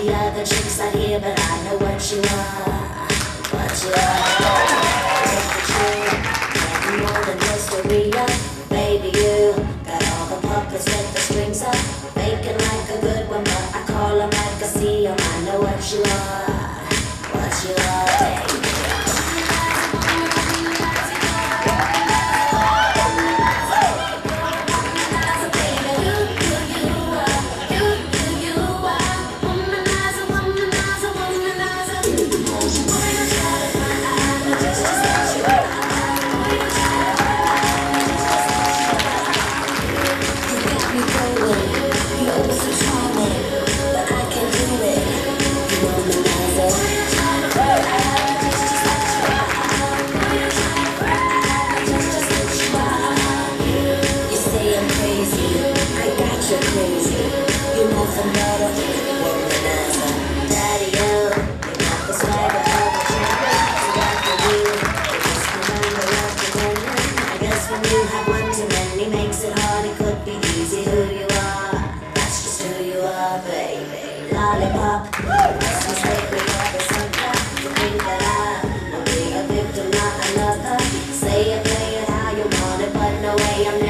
the other chicks out here, but I know what you are. What you are. Take the truth. Nothing more than hysteria. Baby, you got all the puppets with the strings up. Faking like a good one, but I call 'em like I see 'em. I know what you are. What you are, Lollipop, never I a victim, not another. Say it, play it how you want it, but no way I'm